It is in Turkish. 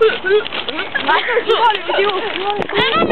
Michael, you are a video.